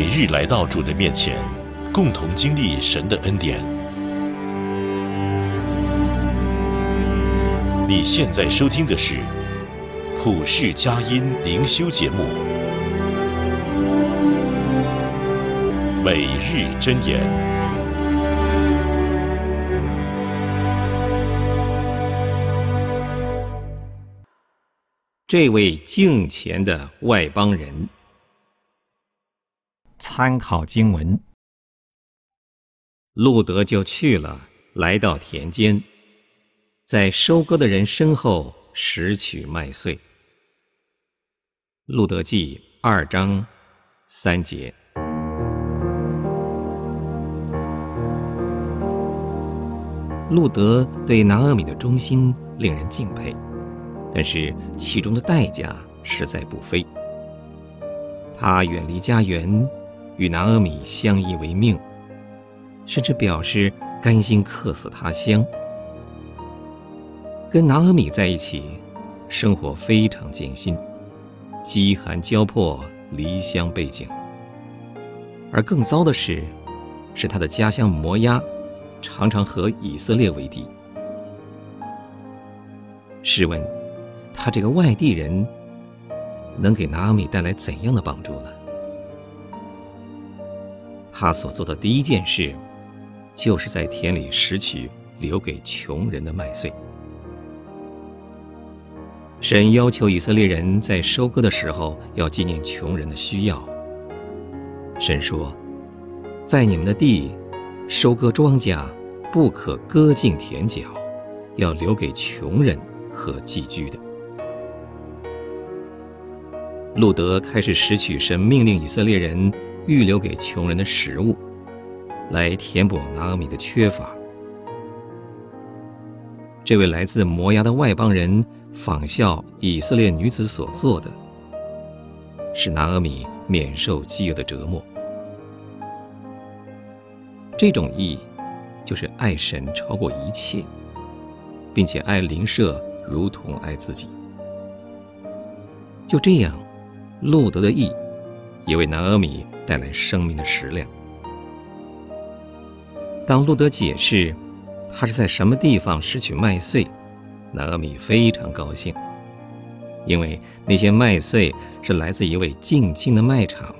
每日来到主的面前，共同经历神的恩典。你现在收听的是普世佳音灵修节目《每日箴言》。这位敬虔的外邦人。参考经文，路德就去了，来到田间，在收割的人身后拾取麦穗。路德记二章三节。路德对拿阿米的忠心令人敬佩，但是其中的代价实在不菲。他远离家园。与拿阿米相依为命，甚至表示甘心客死他乡。跟拿阿米在一起，生活非常艰辛，饥寒交迫，离乡背井。而更糟的是，是他的家乡摩押，常常和以色列为敌。试问，他这个外地人，能给拿阿米带来怎样的帮助呢？他所做的第一件事，就是在田里拾取留给穷人的麦穗。神要求以色列人在收割的时候要纪念穷人的需要。神说，在你们的地收割庄稼，不可割尽田角，要留给穷人和寄居的。路德开始拾取神命令以色列人。预留给穷人的食物，来填补拿阿米的缺乏。这位来自摩崖的外邦人仿效以色列女子所做的，使拿阿米免受饥饿的折磨。这种义，就是爱神超过一切，并且爱邻舍如同爱自己。就这样，路德的义。也为拿阿米带来生命的食粮。当路德解释他是在什么地方拾取麦穗，拿阿米非常高兴，因为那些麦穗是来自一位近亲的麦场。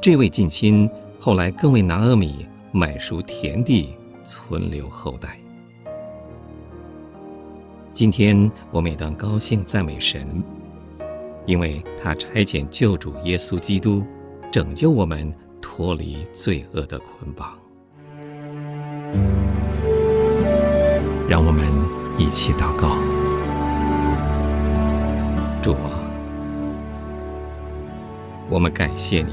这位近亲后来更为拿阿米买熟田地，存留后代。今天我们也当高兴赞美神。因为他差遣救主耶稣基督，拯救我们脱离罪恶的捆绑。让我们一起祷告：主啊，我们感谢你，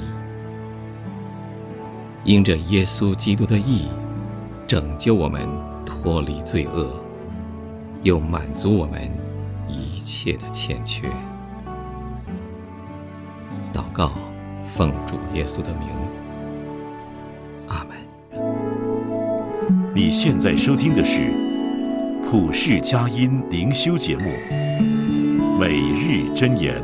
因着耶稣基督的义，拯救我们脱离罪恶，又满足我们一切的欠缺。祷告，奉主耶稣的名，阿门。你现在收听的是普世佳音灵修节目《每日箴言》。